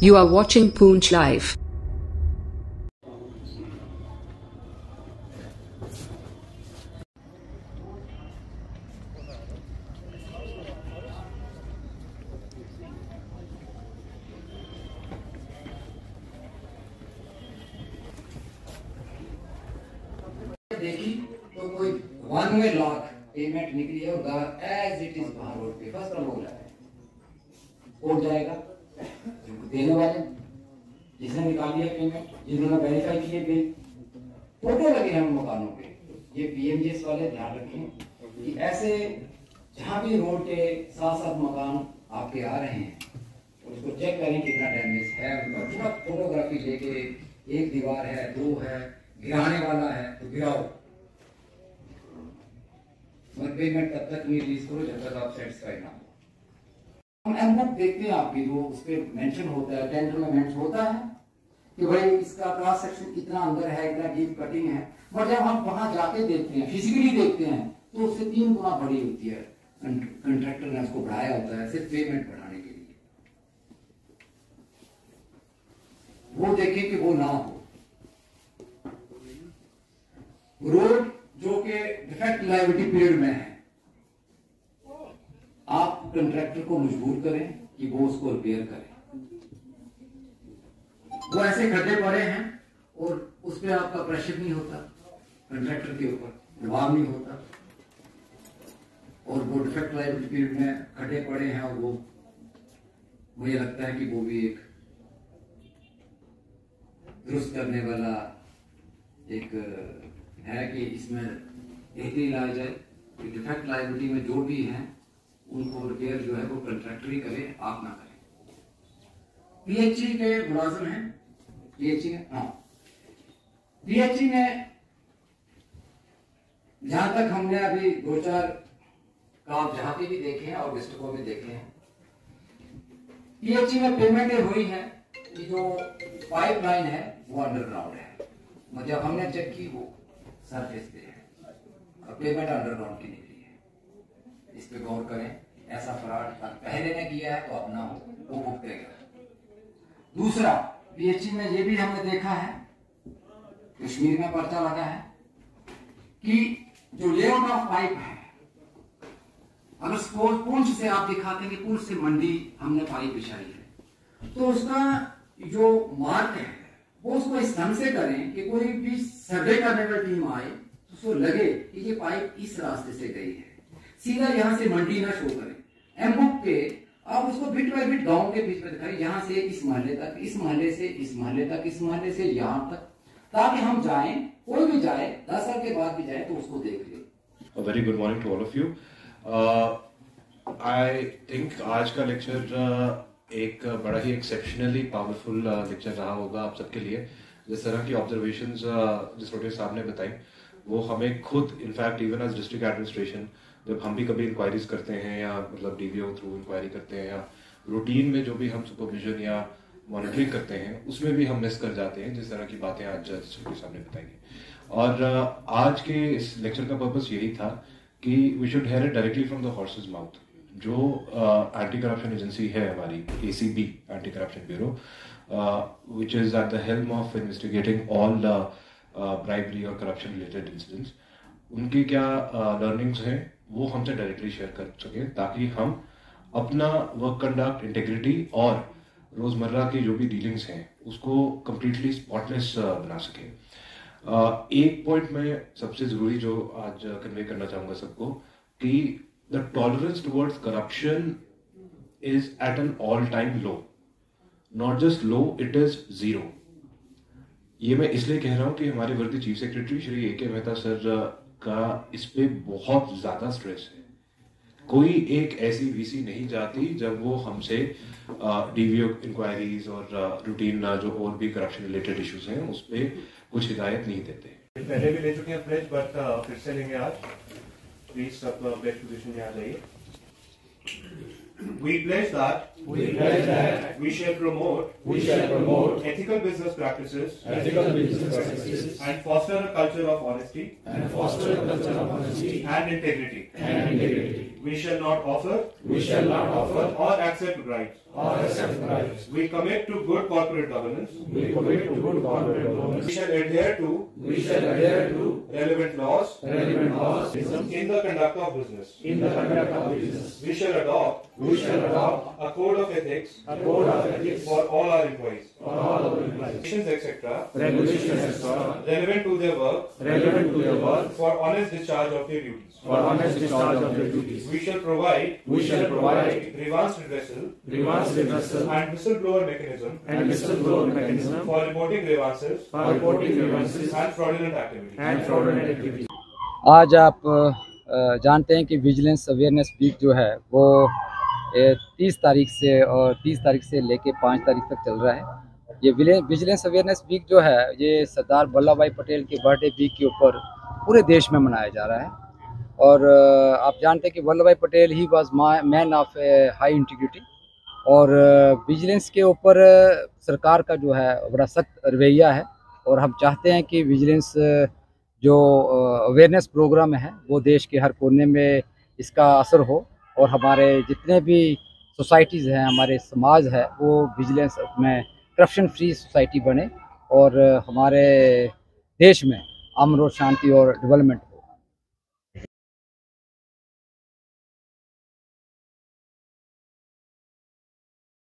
You are watching Poonch Live. देखी तो कोई वन वे लाख पेमेंट निकली है और एज इट इज़ बाहर रोड पे फ़र्स्ट हो रहा है। कोर्ट जाएगा। जो देने वाले? जिसने निकाल लिया पेमेंट जिन्होंने वेरीफाई किए बिल फ़ोटो लगे हैं मकानों पे। ये पीएमजीएस वाले ध्यान रखें कि ऐसे जहाँ भी रोड के साथ साथ मकान आपके आ रहे हैं, उसको चेक करें कितना डैमेज है, उनका पूरा फोटोग्राफी लेके, एक दीवार है, दो है, गिराने वाला है तो गिराओ। मगर पेमेंट तब तक नहीं रिलीज़ करो जब तक आप सेटिस्फाइड ना हो। देखते हैं आपकी जो उस पर मेंशन होता है टेंडर में मेंशन होता है कि भाई इसका क्रॉस सेक्शन इतना अंदर है, इतना डीप कटिंग है। पर जब हम वहाँ जाके देखते हैं फिजिकली देखते हैं तो उससे तीन गुना बड़ी होती है कंट्रैक्टर ने उसको बढ़ाया होता है, सिर्फ़ पेमेंट बढ़ाने के लिए। वो देखें कि वो ना हो। रोड जो कि डिफेक्ट लाइबिलिटी पीरियड में है कंट्रैक्टर को मजबूर करें कि वो उसको रिपेयर करे। वो ऐसे खड्डे पड़े हैं और उस पर आपका प्रेशर नहीं होता कंट्रैक्टर के ऊपर दबाव नहीं होता। और वो डिफेक्ट लाइबिलिटी पीरियड में खड्डे पड़े हैं और वो, मुझे लगता है कि वो भी एक दुरुस्त करने वाला एक, है कि इसमें एहती लाया जाए कि डिफेक्ट लाइबिलिटी में जो भी हैं उनको रिपेयर जो है वो कंट्रैक्टर ही करे, आप ना करें। पीएचई के मुलाजिम हैं। पीएचई में हाँ पीएचई में जहाँ तक हमने अभी दो चार काम जहाँ पे भी देखे हैं और डिस्ट्रिक्टों में देखे हैं पीएचई में पेमेंटें हुई है कि जो पाइपलाइन है वो अंडरग्राउंड है। मतलब हमने चेक की वो सरफेस पे है, और पेमेंट अंडरग्राउंड की निकली है। इस पे गौर करें। ऐसा फ्रॉड पहले ने किया है तो अब ना हो, वो भुगतेगा। दूसरा पीएचई में ये भी हमने देखा है, कश्मीर में पर्चा लगा है, कि जो लेआउट ऑफ़ पाइप है, अगर सपोज़ पुंछ से आप दिखाते हैं कि पुंछ से मंडी हमने पाइप बिछाई है तो उसका जो मार्क है, वो उसको इस ढंग से करें कि कोई भी सर्वे करने वाली टीम आए तो उसको लगे कि ये पाइप इस रास्ते से गई है। सीधा यहाँ से मंडी ना शो करें। एमबुक पे आप उसको बिट बाय बिट गाँव के बीच में दिखाएँ यहाँ से इस महल्ले तक इस महल्ले से इस महल्ले तक इस महल्ले से यहाँ तक ताकि हम जाएँ कोई भी जाए दस साल के बाद भी जाए तो उसको देख ले good morning to all of you. Uh, I think आज का लेक्चर uh, एक बड़ा ही एक्सेप्शनली पावरफुल लेक्चर रहा होगा आप सबके लिए जिस तरह की ऑब्जर्वेशंस जिस छोटे साहब ने बताई वो हमें खुद in fact even as district administration जब हम भी कभी इंक्वायरीज करते हैं या मतलब डीवीओ थ्रू इंक्वायरी करते हैं या रूटीन में जो भी हम सुपरविजन या मॉनिटरिंग करते हैं उसमें भी हम मिस कर जाते हैं जिस तरह की बातें आज छोटे साहब ने बताई और आज के इस लेक्चर का पर्पस यही था कि we should hear it directly from the horse's mouth जो एंटी करप्शन एजेंसी है हमारी A C B anti corruption bureau which is at the helm of investigating all bribery और करप्शन रिलेटेड इंसिडेंट्स उनकी क्या learnings uh, हैं? वो हमसे directly share कर सकें ताकि हम अपना वर्क कंडक्ट इंटेग्रिटी और रोज़मर्रा की जो भी डीलिंग्स हैं उसको कम्प्लीटली स्पॉटलेस बना सकें। Uh, एक पॉइंट में सबसे ज़रूरी जो आज कन्वे करना चाहूँगा सबको कि the tolerance towards corruption is at an all time low not just low it is zero ये मैं इसलिए कह रहा हूँ कि हमारे वर्दी चीफ सेक्रेटरी श्री ए के मेहता सर का इस पे बहुत ज़्यादा स्ट्रेस है। कोई एक ऐसी वीसी नहीं जाती जब वो हमसे डीवीओ इंक्वायरीज और रूटीन जो और भी करप्शन रिलेटेड इश्यूज़ हैं, उस पर कुछ हिदायत नहीं देते। पहले भी ले चुके हैं प्लेज बट फिर से लेंगे आज। प्लीज़ सब प्लेज पोजिशन याद लाइए We pledge that we pledge that we shall promote we shall promote ethical business practices ethical business practices and foster a culture of honesty and foster a culture of honesty and integrity and integrity. We shall not offer we shall not offer or accept bribes or bribes. We commit to good corporate governance. We commit to good corporate governance. We shall adhere to we shall adhere to relevant laws relevant laws in the conduct of business. In the conduct of business. We shall adopt we shall adopt a code of ethics a code of ethics for all our employees. For all our employees. Regulations etc. Regulations etc. Relevant to their work. Relevant to their work. For honest discharge of their duties. For honest discharge of their duties. We shall provide we shall provide grievance redressal grievance redressal and whistleblower mechanism and whistleblower mechanism for reporting grievances for reporting grievances and fraudulent activities and fraudulent activities. आज आप जानते हैं कि vigilance awareness week जो है वो तीस तारीख से और तीस तारीख से लेके पाँच तारीख तक चल रहा है ये विजिलेंस अवेयरनेस वीक जो है ये सरदार वल्लभ भाई पटेल के बर्थडे वीक के ऊपर पूरे देश में मनाया जा रहा है और आप जानते हैं कि Vallabhbhai Patel he was man of high integrity और विजिलेंस के ऊपर सरकार का जो है, बड़ा सख्त रवैया है और हम चाहते हैं कि विजिलेंस जो अवेयरनेस प्रोग्राम है, वो देश के हर कोने में इसका असर हो और हमारे जितने भी सोसाइटीज़ हैं, हमारे समाज है, वो विजिलेंस में करप्शन फ्री सोसाइटी बने और हमारे देश में अमन और शांति और डेवलपमेंट